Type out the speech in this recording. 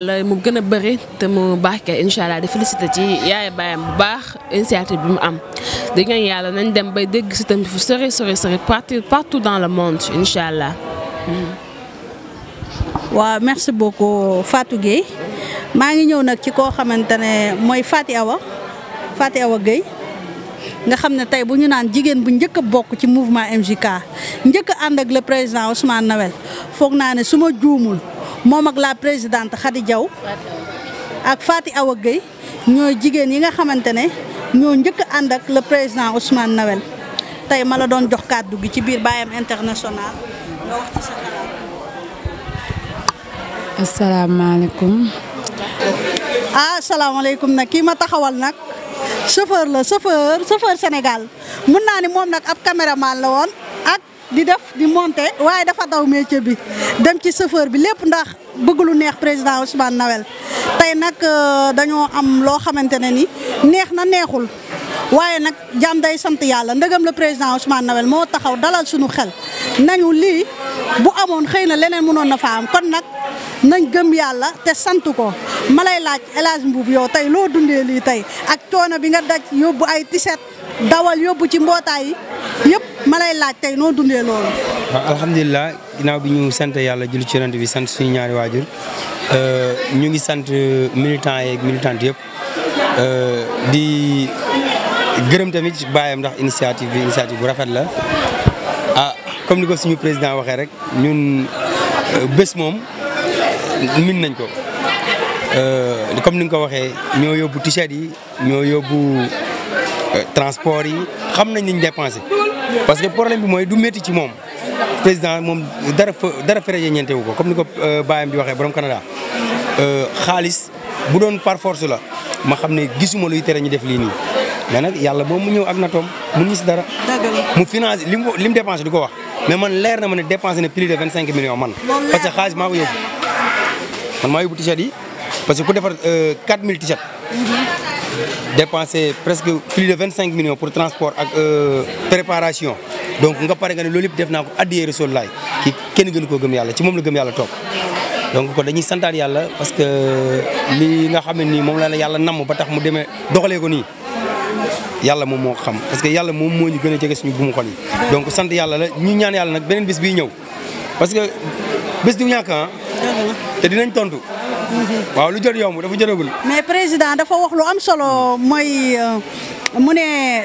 yàlla mu gën a bëri te mu baax kay incha allah di félicité ci yaay baayam bu baax initiative bi mu am di ñaan yàlla nañ dem bay dégg si tamit fu sori sori sori partout partout dans le monde incha allah. waaw merci beaucoup Fatou Gueye maa ngi ñëw nag ci koo xamante ne mooy Faty Awa Faty Awa Gueye nga xam ne tey bu ñu naan jigéen bu njëkk a bokk ci mouvement MJK njëkk a ànd ak le président Ousmane Nawel foog naa ne su ma juumul moom ak la présidente Khady Diaw ak Faty Awa Gueye ñooy jigéen yi nga xamante ne ñoo njëkk a ànd ak le président Ousmane Nawel tey ma la doon jox kàddu gi ci biir Bayam International nga wax ci sa asalaamaaleykum. ah asalaamaaleykum nag kii ma taxawal nag chauffeur la chauffeur chauffeur Sénégal mun naa ni moom nag ab caméraman la woon ak di def di monter waaye dafa daw métier bi dem ci chauffeur bi lépp ndax bëgg lu neex président Ousmane Nawel tey nag euh, dañoo am loo xamante ne ni neex na neexul waaye nag jàmm day sant yàlla ndëgam la président Ousmane Nawel moo taxaw dalal suñu xel nañu lii bu amoon xëy na leneen mënoon na fa am kon nag nañ gëm yàlla te sant ko ma lay laaj El Hadj Mbuub yow tey loo dundee lii tey ak coono bi nga daj yóbbu ay tiset dawal yóbbu ci mbootaay yi yëpp ma lay laaj tey noo dundee loolu. waaw alhamdulilah ginnaaw bi ñu sant yàlla julli ci yonent bi sant suñu ñaari waajur ñu ngi sant militants yeeg militantes yëpp. euh, di gërëm tamit ci baayam ndax initiative bi initiative bu rafet la ah comme ni ko suñu président waxee rek ñun euh, bés moom min nañ ko euh, comme ni nga ko waxee ñoo yóbbu t yi ñoo yóbbu transport yi xam nañ liñ dépensé parce que problème bi mooy du métti ci moom président moom dara fa dara fere ñeentewu ko comme ni ko euh, baayam di waxee borom Canada euh, xaalis bu doon par force la ma xam ne gisuma luy tere ñu def lii nii mais nag yàlla boobu mu ñëw ak natoom mun ñu si dara. mu financé li mu li mu dépensé du ko wax mais man leer na ma ne dépensé na plus de vingt cinq millions man. parce que xaalis maa ko yóbbu man maa yóbbu t-shirt yi parce que ku defar euh, quatre mille t-shirt mhm. dépensé presque plus de vingt cinq millions pour transport ak euh, préparation donc nga pare nga ne loolu yëpp def naa ko addiyee Rasulullaay kenn gënu koo gëm yàlla ci moom la gëm yàlla toog donc ko dañuy santaat yàlla parce que li nga xam ne nii moom la la yàlla namm ba tax mu demee doxalee ko nii yàlla moom moo xam parce que yàlla moom moo ñu gën a jege suñu bumu xol yi donc sant yàlla la ñu ñaan yàlla nag beneen bis bii ñëw parce que bés du ñàkk ah te dinañ tontu waaw lu jot yomb dafa jotagul mais président dafa wax lu am solo mooy euh, mu ne